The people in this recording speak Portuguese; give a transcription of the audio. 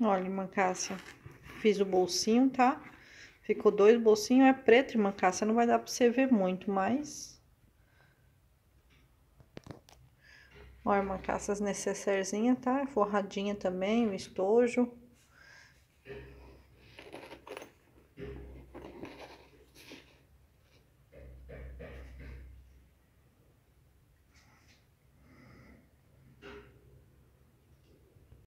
Olha, mancácia. Fiz o bolsinho, tá? Ficou dois bolsinhos, é preto, mancácia. Não vai dar pra você ver muito, mas... Olha, mancácia, as necessairezinhas, tá? Forradinha também, o estojo.